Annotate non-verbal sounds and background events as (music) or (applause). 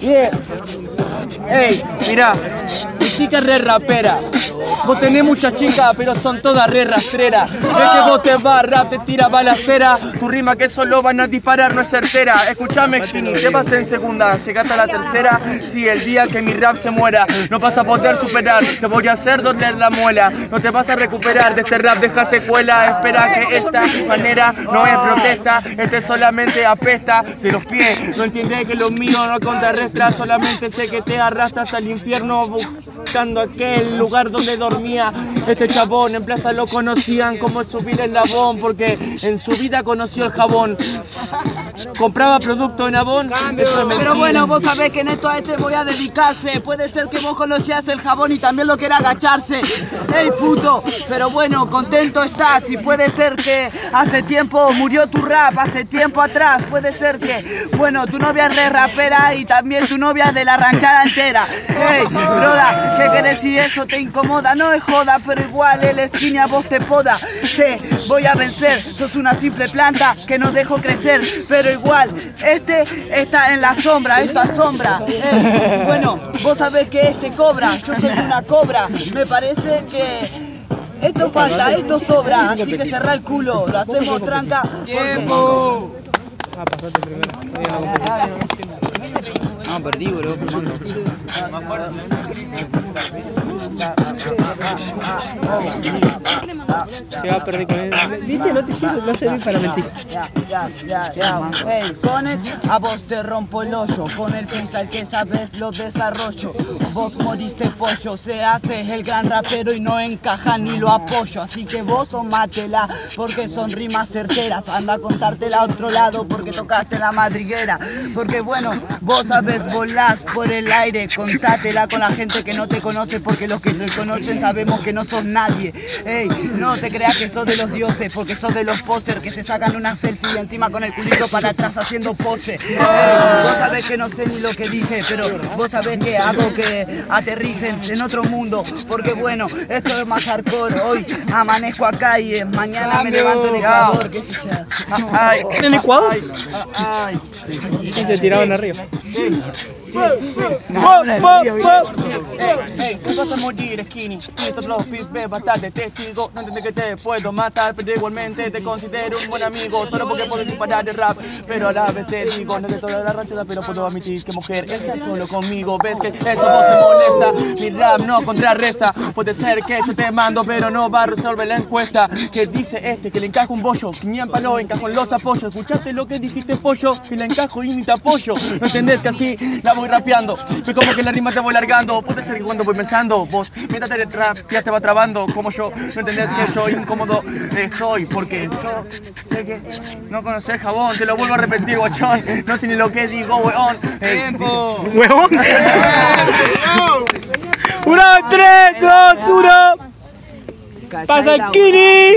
Yeah. Ey, mirá, mi chica es re rapera. Vos tenés muchas chicas, pero son todas re rastreras. Ves que vos te vas, rap, te tira balacera. Tu rima que solo van a disparar no es certera. Escuchame, Kini, te vas en segunda, llegaste a la tercera. Si el día que mi rap se muera, no vas a poder superar. Te voy a hacer doler la muela. No te vas a recuperar de este rap, deja secuela. Espera que esta manera no es protesta. Este solamente apesta de los pies. No entiendes que lo mío no contrarrestra. Solamente sé que te arrastra hasta el infierno buscando aquel lugar donde este chabón. En plaza lo conocían como subir el labón porque en su vida conoció el jabón. Compraba producto en Avon. Pero bueno, vos sabés que en esto a este voy a dedicarse. Puede ser que vos conocías el jabón y también lo quiera agacharse. ¡Ey, puto! Pero bueno, contento estás. Y puede ser que hace tiempo murió tu rap, hace tiempo atrás. Puede ser que, bueno, tu novia es re rapera y también tu novia de la ranchada entera. ¡Ey, broda! ¿Qué querés si eso te incomoda? No es joda, pero igual el esquina vos te poda. Te voy a vencer. Sos una simple planta que no dejo crecer. Pero igual, este está en la sombra, esta sombra. Ey, bueno, vos sabés que este cobra. Yo soy una cobra. Me parece que. Esto falta, esto sobra, así que cerrá el culo, lo hacemos tranca. ¡Tiempo! No, perdí, bro. Que va a perder con él. ¿Viste? No te sirve, no sirve para mentir. Ya, ya, ya, ya. Ey, con el, a vos te rompo el hoyo, con el freestyle que sabes lo desarrollo. Vos moriste pollo, se hace el gran rapero y no encaja ni lo apoyo. Así que vos mátela, porque son rimas certeras. Anda a contártela a otro lado, porque tocaste la madriguera. Porque bueno, vos sabes, volás por el aire, contátela con la gente que no te conoce, porque los que te conocen sabemos que no sos nadie. Ey, no te creas que sos de los dioses, porque sos de los posers que se sacan una selfie y encima con el culito para atrás haciendo pose. Ey, vos sabés que no sé ni lo que dice, pero vos sabés que hago que aterricen en otro mundo, porque bueno, esto es más hardcore. Hoy amanezco acá y mañana me levanto en Ecuador, qué sé yo. Ay, ¿En Ecuador? ay. Sí, se tiraban arriba. ¡Po, po, po! Ey, no vas a morir, skinny. Todos los pibes bastante testigo. No entiendes que te puedo matar, pero igualmente te considero un buen amigo. Solo porque puedo disparar de rap. Pero a la vez te digo, no de toda la ranchada, pero puedo admitir que mujer está solo conmigo. Ves que eso vos te molesta. Mi rap no contrarresta. Puede ser que yo te mando, pero no va a resolver la encuesta. Que dice este que le encajo un bollo. Quiñán palo, encajo en los apoyos. ¿Escuchaste lo que dijiste, pollo? Que le encajo y ni te apoyo. No entendés que así la voy rapeando. Fue como que la rima te voy largando. Puede ser que cuando voy pensando, vos mientras te trap, ya te va trabando. Como yo, no entendés que yo incómodo estoy. Porque yo sé que no conoces jabón. Te lo vuelvo a repetir, guachón. No sé ni lo que digo, weón. Dice- ¡Huevón! (laughs) ¡Uno, tres, dos, uno! ¡Pasa el Kini!